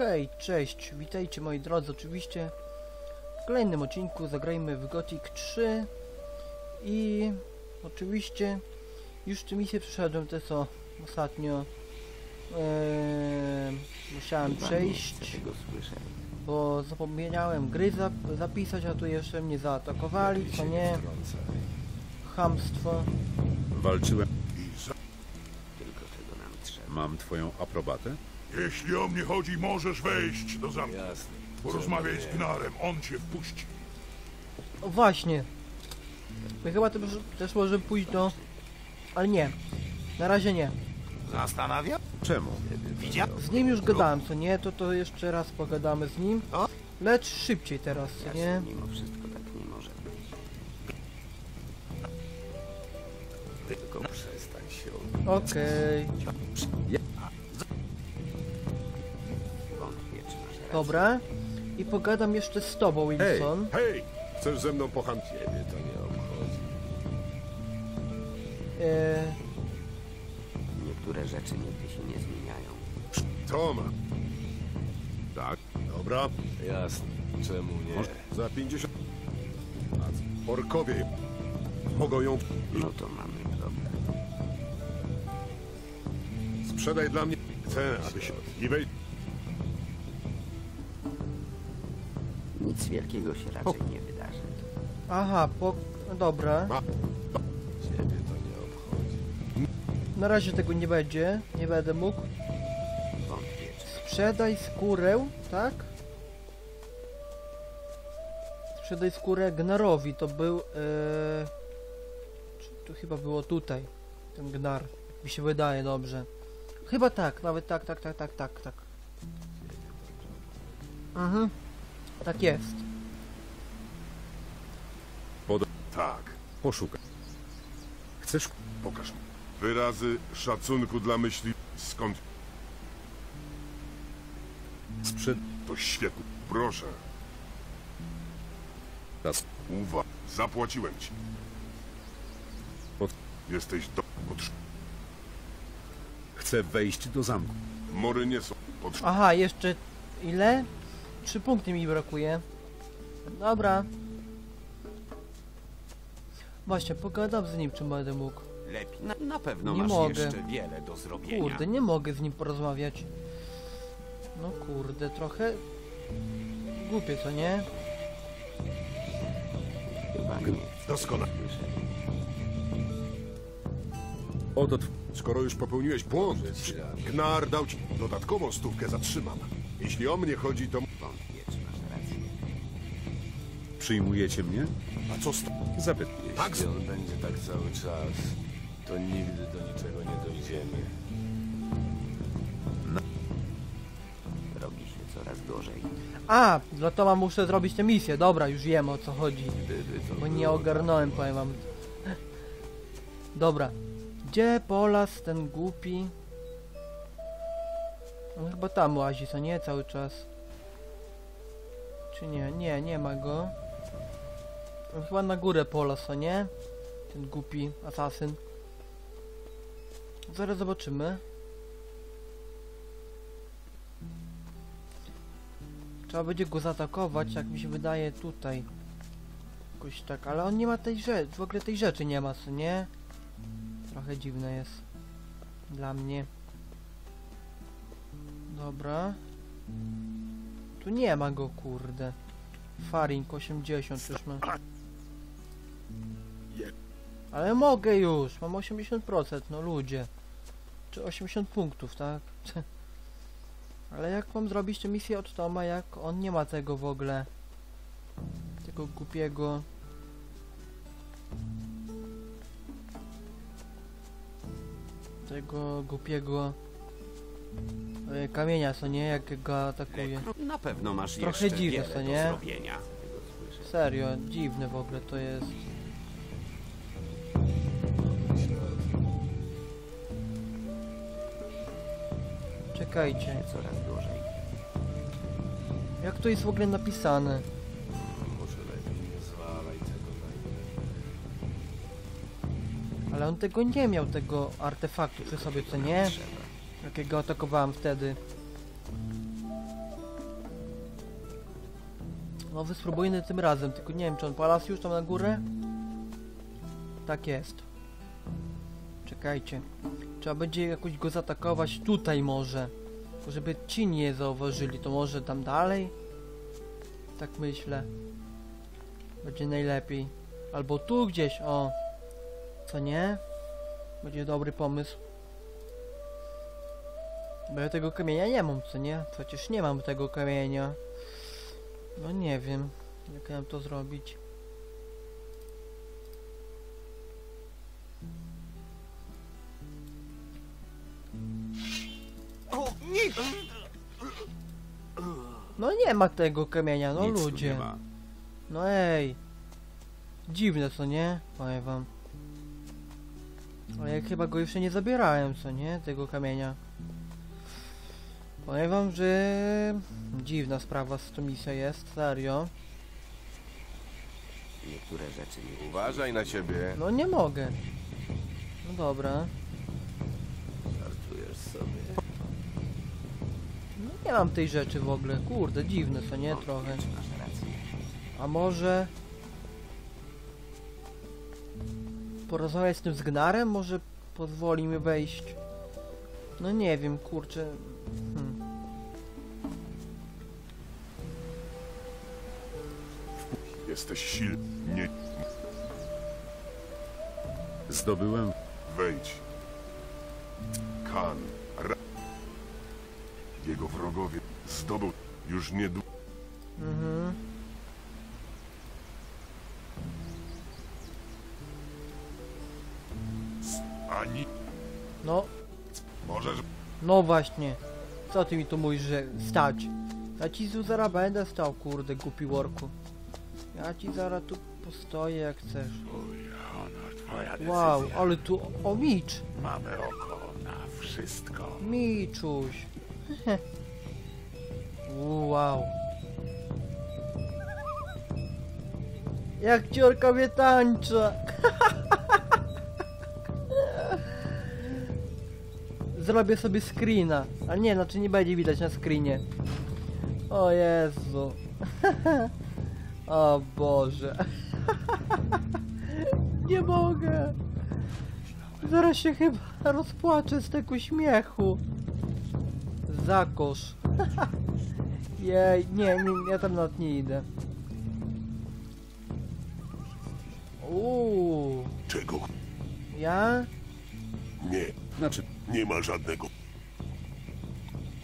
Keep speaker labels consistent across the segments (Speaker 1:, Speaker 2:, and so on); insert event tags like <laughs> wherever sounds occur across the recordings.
Speaker 1: Hej, cześć, witajcie moi drodzy, oczywiście w kolejnym odcinku zagrajmy w Gothic 3 i oczywiście już tę misję przeszedłem, te co ostatnio musiałem przejść, bo zapomniałem gry zap zapisać, a tu jeszcze mnie zaatakowali, co nie, chamstwo.
Speaker 2: Walczyłem.
Speaker 3: Tylko czego nam trzeba.
Speaker 2: Mam twoją aprobatę?
Speaker 4: Jeśli o mnie chodzi, możesz wejść do zamku. Porozmawiaj z Gnarem, on cię wpuści.
Speaker 1: O właśnie, my chyba też, też może pójść do, ale nie, na razie nie.
Speaker 5: Zastanawia?
Speaker 2: Czemu?
Speaker 5: Widział?
Speaker 1: Z nim już gadałem, co nie, to to jeszcze raz pogadamy z nim.
Speaker 5: O.
Speaker 1: Lecz szybciej teraz, co nie?
Speaker 3: Jasne, mimo wszystko tak nie może być.
Speaker 5: Tylko przestań się
Speaker 1: Okej,
Speaker 3: Wątpię,
Speaker 1: dobra. I pogadam jeszcze z tobą, Wilson.
Speaker 4: Hej, chcesz ze mną pohandlić?
Speaker 5: Ciebie to nie obchodzi.
Speaker 1: E,
Speaker 3: Niektóre rzeczy nigdy się nie zmieniają.
Speaker 4: Toma. Tak, dobra.
Speaker 5: Jasne. Czemu nie?
Speaker 4: Za 50... Orkowie mogą ją...
Speaker 3: No to mamy problem.
Speaker 4: Sprzedaj dla mnie. Chcę, aby się... I wej...
Speaker 3: Nic wielkiego się raczej nie wydarzy.
Speaker 1: aha, po, no dobra.
Speaker 5: Ciebie to nie obchodzi.
Speaker 1: Na razie tego nie będzie, nie będę mógł.
Speaker 3: Wątpię,
Speaker 1: Sprzedaj skórę, tak? Sprzedaj skórę Gnarowi, to był... Czy to chyba było tutaj, ten Gnar. Mi się wydaje, dobrze. Chyba tak, nawet tak, tak, tak, tak, tak, tak. Mhm. Tak jest.
Speaker 4: Tak,
Speaker 2: Poszukaj. Chcesz?
Speaker 4: pokaż mi. Wyrazy szacunku dla myśli... Skąd?
Speaker 2: Sprzed...
Speaker 4: To świetnie. Proszę.
Speaker 2: Raz.
Speaker 4: Uwa. Zapłaciłem ci.
Speaker 2: Pod-
Speaker 4: Jesteś do... Pod...
Speaker 2: Chcę wejść do zamku.
Speaker 4: Mory nie są... Pod...
Speaker 1: Aha, jeszcze ile? Trzy punkty mi brakuje. Dobra. Właśnie, pogadam z nim, czy będę mógł.
Speaker 5: Lepiej. Na, na pewno
Speaker 1: Nie
Speaker 5: masz
Speaker 1: mogę.
Speaker 5: jeszcze wiele do zrobienia.
Speaker 1: Kurde, nie mogę z nim porozmawiać. No kurde, trochę... Głupie, co nie?
Speaker 3: chyba nie.
Speaker 4: Doskonale.
Speaker 2: Oto.
Speaker 4: Skoro już popełniłeś błąd, Gnar dał ci dodatkową stówkę zatrzymam. Jeśli o mnie chodzi, to...
Speaker 3: Wątpię, czy masz rację.
Speaker 2: Przyjmujecie mnie?
Speaker 4: A co z...
Speaker 2: Zapytaj.
Speaker 4: Tak,
Speaker 5: Jeśli on będzie tak cały czas, to nigdy do niczego nie dojdziemy.
Speaker 3: Robi się coraz gorzej.
Speaker 1: A, dla to muszę zrobić tę misję. Dobra, już wiem o co chodzi.
Speaker 5: Gdyby to
Speaker 1: Bo nie
Speaker 5: było
Speaker 1: ogarnąłem, powiem wam. Dobra. Gdzie Polas, ten głupi? On chyba tam łazi, co nie? Cały czas. Czy nie? Nie, nie ma go. On chyba na górę Polas, co nie? Ten głupi asasyn. Zaraz zobaczymy. Trzeba będzie go zaatakować, jak mi się wydaje, tutaj. Jakoś tak, ale on nie ma tej rzeczy, w ogóle tej rzeczy nie ma, co nie? Trochę dziwne jest. Dla mnie. Dobra. Tu nie ma go, kurde. Faring 80 już ma. Ale mogę już, mam 80%, no ludzie. Czy 80 punktów, tak? <laughs> Ale jak mam zrobić tę misję od Toma, jak on nie ma tego w ogóle? Tego głupiego... Tego głupiego... e, Kamienia, co nie? Jak go atakuje.
Speaker 5: Na pewno masz
Speaker 1: Trochę
Speaker 5: jeszcze
Speaker 1: dziwne,
Speaker 5: wiele
Speaker 1: co
Speaker 5: do
Speaker 1: nie?
Speaker 5: zrobienia.
Speaker 1: Serio, dziwne w ogóle to jest. Czekajcie,
Speaker 3: Coraz gorzej.
Speaker 1: jak to jest w ogóle napisane?
Speaker 5: Może lepiej nie zwalaj tego na.
Speaker 1: Ale on tego nie miał, tego artefaktu przy sobie, co nie? Jakiego atakowałem wtedy. No wyspróbujmy tym razem, tylko nie wiem czy on palas już tam na górę? Tak jest. Czekajcie. Trzeba będzie jakoś go zaatakować tutaj może. Żeby ci nie zauważyli, to może tam dalej? Tak myślę. Będzie najlepiej. Albo tu gdzieś, o. Co nie? Będzie dobry pomysł. Bo ja tego kamienia nie mam, co nie? Przecież nie mam tego kamienia. No nie wiem, jak ja mam to zrobić. No nie ma tego kamienia, no
Speaker 2: Nic tu
Speaker 1: ludzie.
Speaker 2: nie ma.
Speaker 1: No ej. Dziwne co nie? Powiem wam. Ale ja chyba go jeszcze nie zabierałem, co nie? Tego kamienia. Powiem wam, że dziwna sprawa z tą misją jest, serio.
Speaker 3: Niektóre rzeczy nie
Speaker 5: Uważaj na siebie.
Speaker 1: No nie mogę. No dobra.
Speaker 5: Żartujesz sobie.
Speaker 1: No nie mam tej rzeczy w ogóle. Kurde, dziwne co nie? Trochę. A może... Porozmawiać z tym zgnarem? Może pozwoli mi wejść? No nie wiem, kurczę. Hmm.
Speaker 4: Jesteś silny.
Speaker 2: Zdobyłem
Speaker 4: wejdź. Kan. Ra... Jego wrogowie zdobył już niedługo.
Speaker 1: Mhm.
Speaker 4: Ani
Speaker 1: No,
Speaker 4: możesz
Speaker 1: no właśnie. Co ty mi tu mówisz, że stać? Ja ci tu zaraz będę stał, kurde, głupi worku. Ja ci zaraz tu postoję jak chcesz.
Speaker 6: Honor, twoja decyzja.
Speaker 1: Wow, ale tu... O, Micz!
Speaker 6: Mamy oko na wszystko.
Speaker 1: Miczuś. <laughs> wow. Jak ciorka mnie tańczy. <laughs> Zrobię sobie screena. Ale nie, znaczy nie będzie widać na screenie. O Jezu. <laughs> o Boże. <laughs> nie mogę. Zaraz się chyba rozpłaczę z tego śmiechu. Zakosz. <laughs> Jej, nie, nie, ja tam nawet nie idę. Uuu,
Speaker 4: czego
Speaker 1: ja?
Speaker 4: nie.
Speaker 2: Znaczy,
Speaker 4: Nie ma żadnego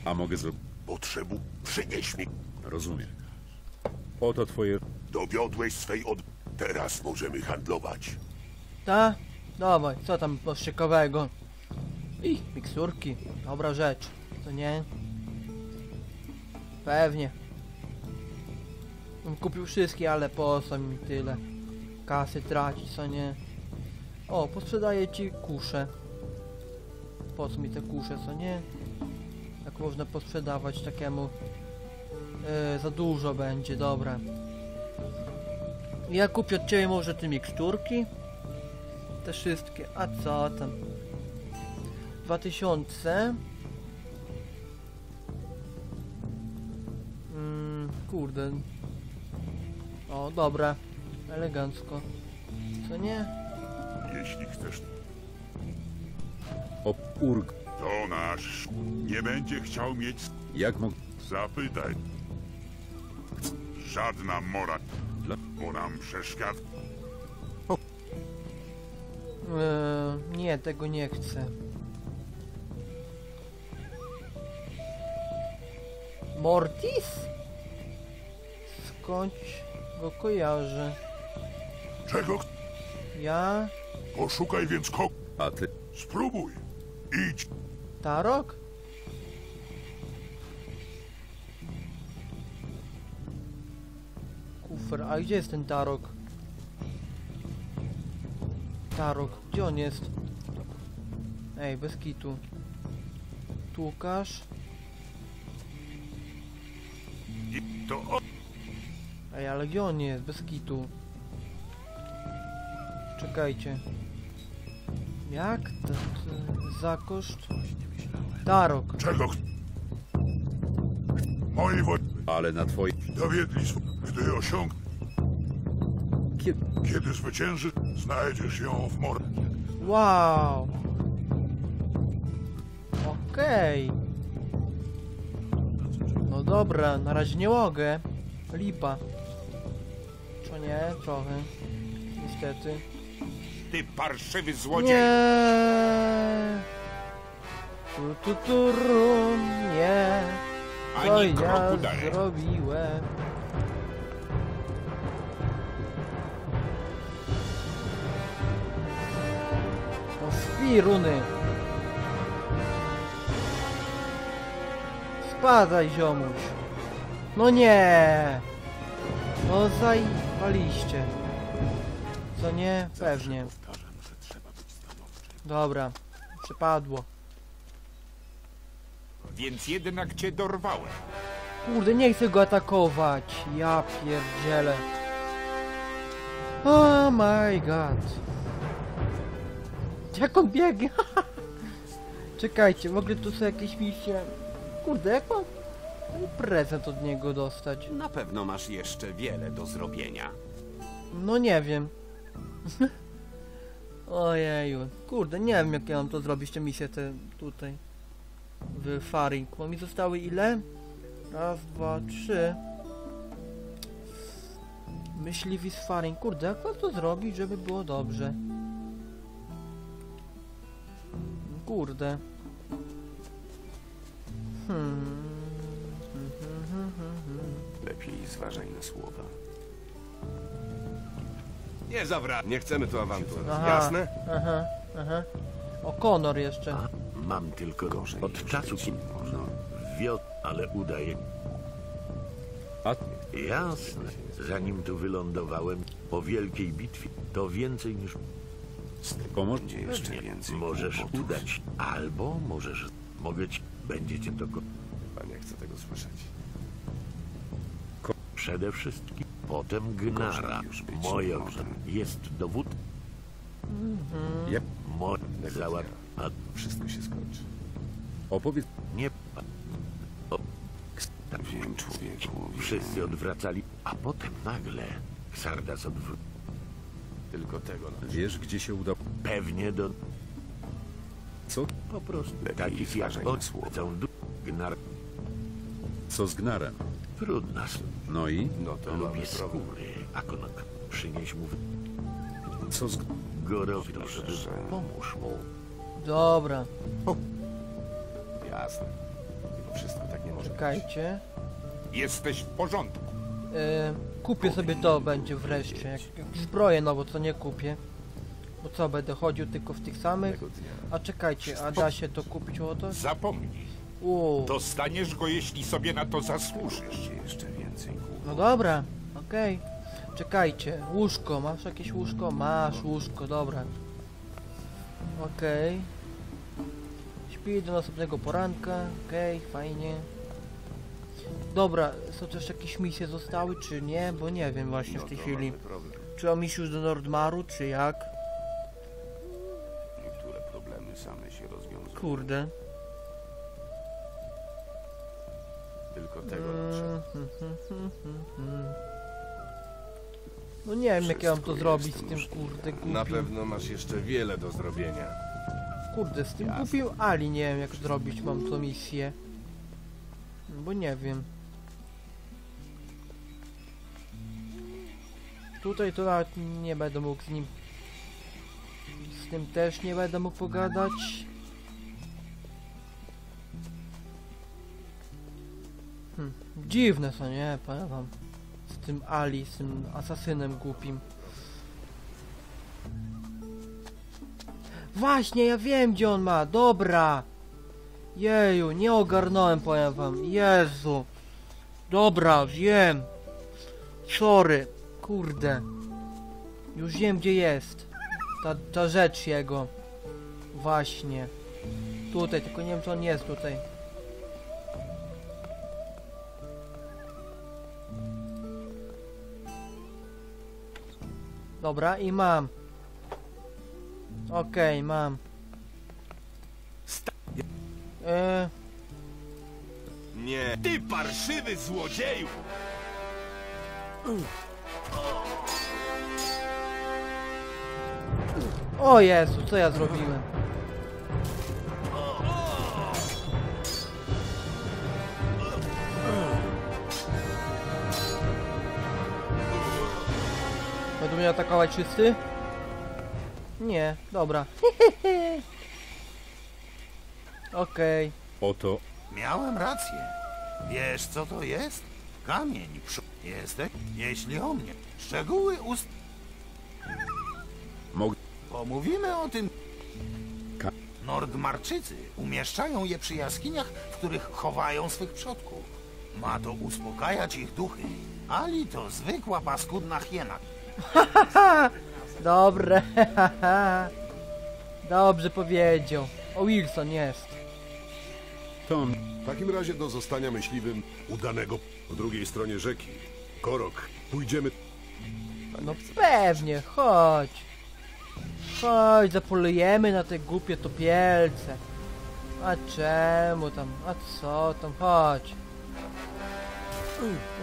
Speaker 2: a mogę zrobić.
Speaker 4: potrzebu. Przynieś mi.
Speaker 2: Rozumiem. Oto twoje.
Speaker 4: Dowiodłeś swej od... Teraz możemy handlować.
Speaker 1: Ta? Dawaj, co tam ciekawego? I miksurki, dobra rzecz, to nie? Pewnie. Bym kupił wszystkie, ale po co mi tyle kasy tracić, co nie? O, posprzedaję ci kusze. Po co mi te kusze, co nie? Jak można posprzedawać takiemu? E, za dużo będzie, dobra. Ja kupię od ciebie może te miksturki? Te wszystkie. A co tam? 2000. Mm, kurde. O, dobra. Elegancko. Co nie?
Speaker 4: Jeśli chcesz,
Speaker 2: O urg.
Speaker 6: To nasz nie będzie chciał mieć.
Speaker 2: Jak mogę.
Speaker 6: Zapytaj. Żadna mora.
Speaker 2: Dla-
Speaker 6: nam przeszkadza.
Speaker 1: Eee, nie, tego nie chcę. Mortis? Skąd go kojarzę?
Speaker 4: czego
Speaker 1: Ja?
Speaker 4: poszukaj więc ko...
Speaker 2: A ty.
Speaker 4: Spróbuj. Idź.
Speaker 1: Tarok? A gdzie jest ten Tarok? Tarok, gdzie on jest? Ej, bez kitu. Tu Łukasz?
Speaker 6: I to.
Speaker 1: Ej, ale gdzie on jest? Bez kitu. Czekajcie. Jak? To, to, za koszt? Tarok.
Speaker 6: Czego. Moi wo...
Speaker 2: Ale na twoje...
Speaker 6: Dowiedli gdy osiągniesz.
Speaker 1: Kie-
Speaker 6: Kiedy zwyciężysz, znajdziesz ją w morze.
Speaker 1: Wow. Okej. No dobra, na razie nie mogę. Lipa. Co nie? Trochę. Niestety.
Speaker 6: Ty parszywy złodziej!
Speaker 1: Nie. Tu, tu, tu, nie. Co
Speaker 6: Ani
Speaker 1: ja
Speaker 6: kroku dalej.
Speaker 1: zrobiłem? Spi, runy. Spadaj, ziomuś. No nie. No zajwaliście. Co nie? Pewnie. Dobra. Przepadło.
Speaker 6: Więc jednak cię dorwałem.
Speaker 1: Kurde, nie chcę go atakować. Ja pierdzielę. Oh my god. Jak on biegnie? <laughs> Czekajcie, mogę tu sobie jakieś misje... Kurde, jak mam prezent od niego dostać?
Speaker 3: Na pewno masz jeszcze wiele do zrobienia.
Speaker 1: No nie wiem. <laughs> Ojeju. Kurde, nie wiem jak ja mam to zrobić, te misje te tutaj. W Faring. Bo mi zostały ile? Raz, dwa, trzy. Myśliwi z Faring. Kurde, jak mam to zrobić, żeby było dobrze? Kurde. Hmm.
Speaker 5: Lepiej zważaj na słowa.
Speaker 7: Nie zawra. Nie chcemy tu awantur.
Speaker 1: Aha.
Speaker 7: Jasne?
Speaker 1: Aha, aha. O, Conor jeszcze.
Speaker 8: Mam tylko
Speaker 5: Gorzej
Speaker 8: od czasu
Speaker 5: żyć można.
Speaker 8: wiot, ale udaje.
Speaker 2: A
Speaker 8: Jasne. Zanim tu wylądowałem, po wielkiej bitwie, to więcej niż
Speaker 5: Z tego będzie jeszcze więcej
Speaker 8: możesz
Speaker 5: kłopotów.
Speaker 8: udać. Albo możesz, mogę ci, będziecie to go
Speaker 5: Chyba nie chcę tego słyszeć.
Speaker 8: przede wszystkim. Potem Gnara.
Speaker 5: Gorzej już być
Speaker 8: Moja
Speaker 5: może.
Speaker 8: jest dowód.
Speaker 2: Jak?
Speaker 8: Mo załat, a
Speaker 5: Wszystko się skończy.
Speaker 2: opowiedz...
Speaker 8: nie pa-
Speaker 5: Wiem, człowieku, wiem.
Speaker 8: Wszyscy odwracali, a potem nagle Sardas odwrócił.
Speaker 5: Tylko tego na
Speaker 2: Wiesz, gdzie się uda...
Speaker 8: Pewnie do
Speaker 2: Co?
Speaker 8: po prostu takich jak du- Gnar
Speaker 2: Co z Gnarem?
Speaker 8: trudna s-
Speaker 2: No i?
Speaker 5: No to mamy
Speaker 8: lubi
Speaker 5: problem.
Speaker 8: skóry, a konak przynieś mu
Speaker 2: Co z...
Speaker 8: gorowi, żeby
Speaker 5: że-
Speaker 8: pomóż mu.
Speaker 1: Dobra,
Speaker 5: Jasne. Mimo wszystko tak nie może być.
Speaker 1: czekajcie.
Speaker 6: Jesteś w porządku.
Speaker 1: E, kupię sobie to będzie wreszcie. Jak, jak zbroję no bo co nie kupię. Bo co, będę chodził tylko w tych samych? A czekajcie, a da się to kupić o to?
Speaker 6: Zapomnij.
Speaker 1: Uuu,
Speaker 6: Dostaniesz go, jeśli sobie na to zasłużysz.
Speaker 5: Jeszcze więcej
Speaker 1: no dobra, okej. Czekajcie, łóżko, masz jakieś łóżko? Masz łóżko, dobra. Okej. Śpi do następnego poranka, okej, fajnie. Dobra, są też jakieś misje zostały, czy nie? Bo nie wiem właśnie w tej
Speaker 5: No
Speaker 1: chwili. Czy iść już do Nordmaru, czy jak?
Speaker 5: Niektóre problemy same się rozwiązują.
Speaker 1: Kurde.
Speaker 5: Tylko tego nie trzeba.
Speaker 1: Mm, No nie wiem jak ja mam to zrobić z tym
Speaker 5: możliwe.
Speaker 1: kurde
Speaker 7: Na
Speaker 1: głupim.
Speaker 7: pewno masz jeszcze wiele do zrobienia.
Speaker 1: Kurde, z tym głupim Ali nie wiem jak zrobić mam tą misję. Bo nie wiem. Tutaj to nawet nie będę mógł z nim... Z tym też nie będę mógł pogadać. Hm, dziwne są, nie? Powiem wam. Z tym Ali, z tym asasynem głupim. Właśnie, ja wiem gdzie on ma, dobra. Jeju, nie ogarnąłem, powiem wam. Jezu. Dobra, wiem. Sorry. Kurde. Już wiem gdzie jest. Ta, ta rzecz jego. Właśnie. Tutaj, tylko nie wiem czy on jest tutaj. Dobra, i mam. Okej, mam. E,
Speaker 7: mnie! Ty parszywy złodzieju!
Speaker 1: O Jezu, co ja zrobiłem? Będą mnie atakować wszyscy? Nie, dobra. <laughs> Okej.
Speaker 2: Oto
Speaker 9: Miałem rację. Wiesz, co to jest? Kamień. Przy... Jesteś? Jeśli o mnie. Szczegóły ust... Pomówimy o tym.
Speaker 2: Ka-
Speaker 9: Nordmarczycy umieszczają je przy jaskiniach, w których chowają swych przodków. Ma to uspokajać ich duchy. Ali to zwykła paskudna hiena. <laughs>
Speaker 1: Dobre. <laughs> Dobrze powiedział. O Wilson jest.
Speaker 2: Tom
Speaker 4: W takim razie do zostania myśliwym udanego po drugiej stronie rzeki. Korok. Pójdziemy.
Speaker 1: No pewnie, chodź. Chodź, zapolujemy na te głupie topielce. A czemu tam? A co tam? Chodź.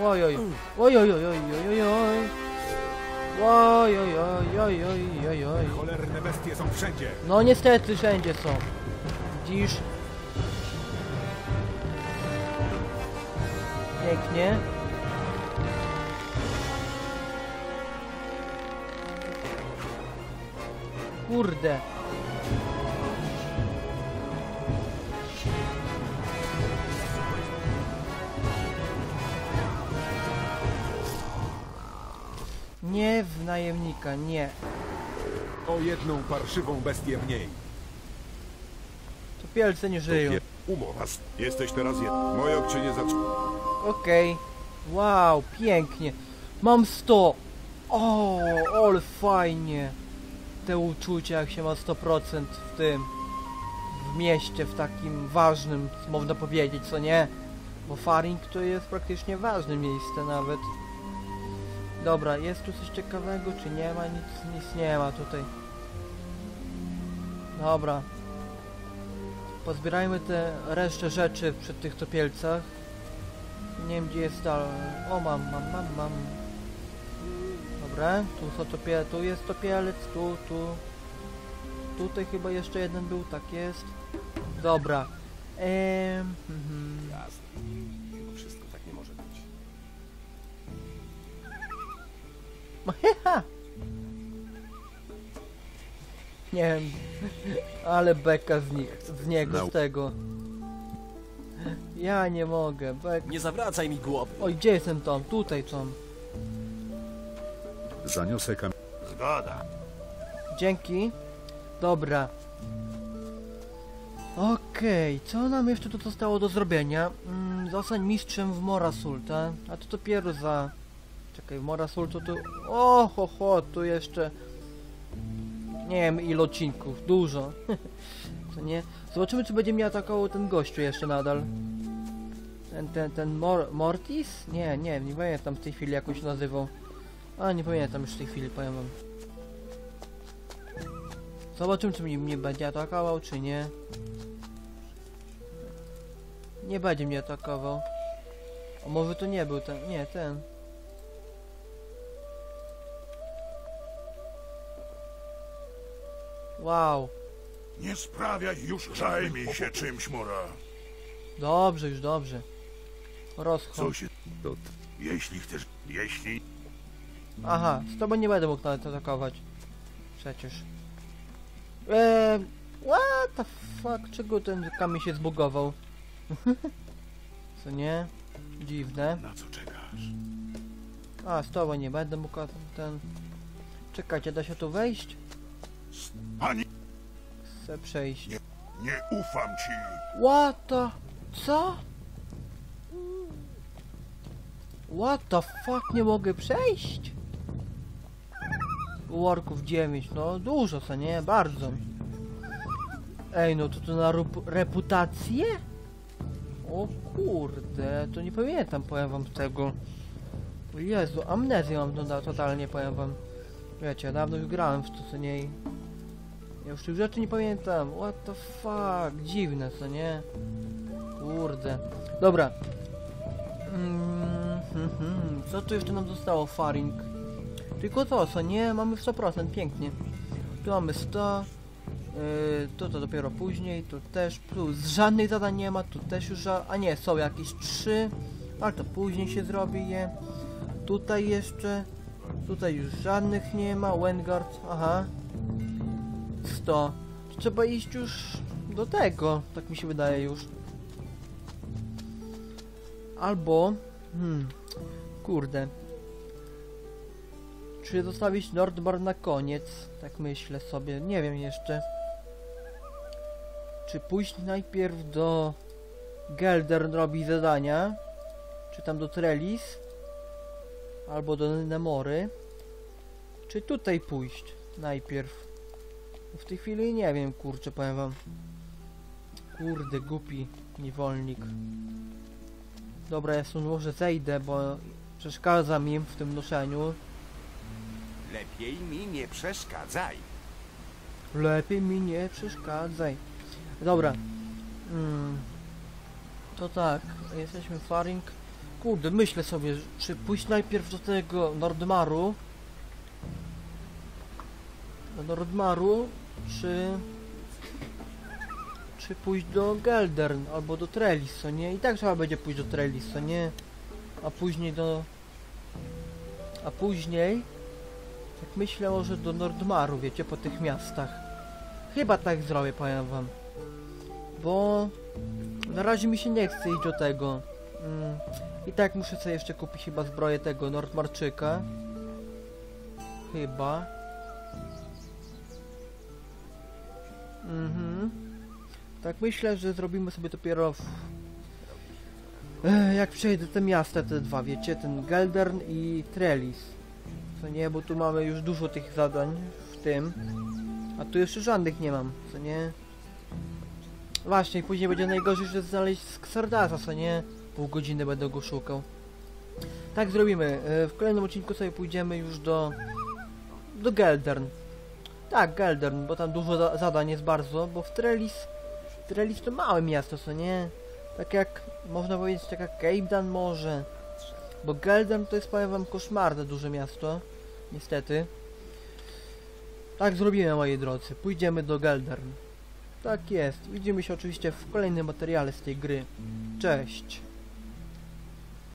Speaker 1: Oj, oj, oj, oj, oj, oj, oj, oj. Oj, oj, oj, oj, oj, oj, oj.
Speaker 6: Cholerne bestie są wszędzie.
Speaker 1: No niestety wszędzie są. Widzisz? Pięknie. Kurde. Nie w najemnika, nie.
Speaker 6: O jedną parszywą bestię mniej.
Speaker 1: Topielce nie żyją.
Speaker 4: Umowa. Jesteś teraz jed... Mojok cię nie zatrzyma.
Speaker 1: Okej. Wow, pięknie. Mam 100. O, ale fajnie. Te uczucia, jak się ma 100% w tym. W mieście, w takim ważnym, można powiedzieć, co nie? Bo Faring to jest praktycznie ważne miejsce nawet. Dobra, jest tu coś ciekawego, czy nie ma? Nic, nic nie ma tutaj. Dobra. Pozbierajmy te resztę rzeczy przy tych topielcach. Nie wiem gdzie jest dalej. O mam, mam, mam, mam. Dobra, tu są topie, tu jest topielec, tu, tu. Tutaj chyba jeszcze jeden był, tak jest. Dobra. Ehm, mhm.
Speaker 7: Jasne. Wszystko tak nie może być.
Speaker 1: Nie wiem. Ale beka z nich, z niego, z tego. Ja nie mogę, bek.
Speaker 5: Nie zawracaj mi głowy.
Speaker 1: Oj, gdzie jestem Tom? Tutaj Tom.
Speaker 2: Zaniosę kamień.
Speaker 9: Zgoda.
Speaker 1: Dzięki. Dobra. Okej, co nam jeszcze tu zostało do zrobienia? Mm, zostań mistrzem w Morasul, tak? A to dopiero za... Czekaj, w Morasul to tu... O, ho, ho, tu jeszcze... Nie wiem ile odcinków, dużo. <laughs> co nie? Zobaczymy czy będzie mnie atakował ten gościu jeszcze nadal. Ten, ten, ten Mor Mortis? Nie, nie, nie pamiętam w tej chwili jak on się nazywał. A, nie pamiętam już w tej chwili, powiem wam. Zobaczymy, czy mnie, mnie będzie atakował, czy nie. Nie będzie mnie atakował. A może to nie był ten. Nie, ten. Wow.
Speaker 9: Nie sprawiaj już Zajmij się czymś, Mora.
Speaker 1: Dobrze, już dobrze. Rozchodź.
Speaker 9: się...
Speaker 2: To
Speaker 9: Jeśli chcesz... Jeśli...
Speaker 1: Aha, z tobą nie będę mógł nawet atakować. Przecież. Eee, what the fuck? Czego ten kamień się zbugował? <laughs> Co nie? Dziwne.
Speaker 9: Na co czekasz?
Speaker 1: A, z tobą nie będę mógł ten... Czekajcie, da się tu wejść?
Speaker 9: Ani...
Speaker 1: Chcę przejść.
Speaker 9: Nie ufam ci.
Speaker 1: What the... Co? What the fuck? Nie mogę przejść? Worków 9, no dużo co nie? Bardzo. Ej, no to to na reputację? O kurde, to nie pamiętam, powiem wam tego. Jezu, amnezję mam to, totalnie, powiem wam. Wiecie, dawno już grałem w to, co nie? Ja już tych rzeczy nie pamiętam. What the fuck? Dziwne, co nie? Kurde. Dobra, Mm, hmm, hmm. Co tu jeszcze nam zostało? Faring. Tylko to, co nie? Mamy 100%, pięknie. Tu mamy 100. Yy, to to dopiero później, tu też plus żadnych zadań nie ma, tu też już a nie, są jakieś 3, ale to później się zrobi je. Tutaj jeszcze, tutaj już żadnych nie ma, Wengard, aha. 100. Trzeba iść już do tego, tak mi się wydaje już. Albo, hmm, kurde. Czy zostawić Nordbar na koniec? Tak myślę sobie, nie wiem jeszcze. Czy pójść najpierw do Geldern robi zadania? Czy tam do Trellis? Albo do Nemory? Czy tutaj pójść najpierw? W tej chwili nie wiem, kurczę, powiem wam. Kurde, głupi niewolnik. Dobra, ja stąd może zejdę, bo przeszkadza mi w tym noszeniu.
Speaker 7: Lepiej mi nie przeszkadzaj.
Speaker 1: Lepiej mi nie przeszkadzaj. Dobra. Mm. To tak, jesteśmy Faring. Kurde, myślę sobie, czy pójść najpierw do tego Nordmaru. Do Nordmaru, czy... Czy pójść do Geldern, albo do Trellis, co nie? I tak trzeba będzie pójść do Trellis, co nie? A później do... A później... Tak myślę może do Nordmaru, wiecie, po tych miastach. Chyba tak zrobię, powiem wam. Bo na razie mi się nie chce iść do tego. Mm. I tak muszę sobie jeszcze kupić chyba zbroję tego Nordmarczyka. Chyba. Mhm. Tak myślę, że zrobimy sobie dopiero w... Ech, jak przejdę te miasta, te dwa, wiecie, ten Geldern i Trellis. Co nie, bo tu mamy już dużo tych zadań w tym. A tu jeszcze żadnych nie mam, co nie? Właśnie, i później będzie najgorzej, że znaleźć Xardasa, co nie? Pół godziny będę go szukał. Tak zrobimy. E, W kolejnym odcinku sobie pójdziemy już do... do Geldern. Tak, Geldern, bo tam dużo za zadań jest bardzo, bo w Trellis... Trellis to małe miasto, co nie? Tak jak, można powiedzieć, tak jak Cape może. Bo Geldern to jest, powiem wam, koszmarne duże miasto. Niestety. Tak zrobimy, moi drodzy. Pójdziemy do Geldern. Tak jest. Widzimy się oczywiście w kolejnym materiale z tej gry. Cześć.